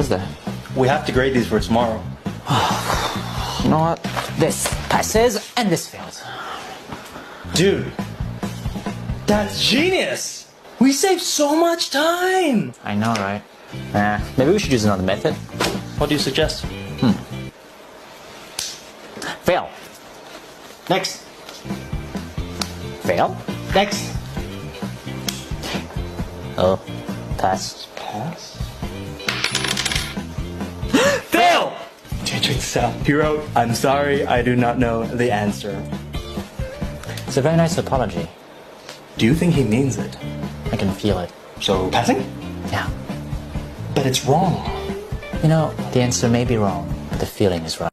is that? We have to grade these for tomorrow. You know what? This passes and this fails. Dude, that's genius! We save so much time! I know, right? Nah, maybe we should use another method. What do you suggest? Hmm. Fail. Next. Fail. Next. Oh, pass. Pass. Sal. He wrote, I'm sorry, I do not know the answer. It's a very nice apology. Do you think he means it? I can feel it. So, passing? Yeah. But it's wrong. You know, the answer may be wrong, but the feeling is right.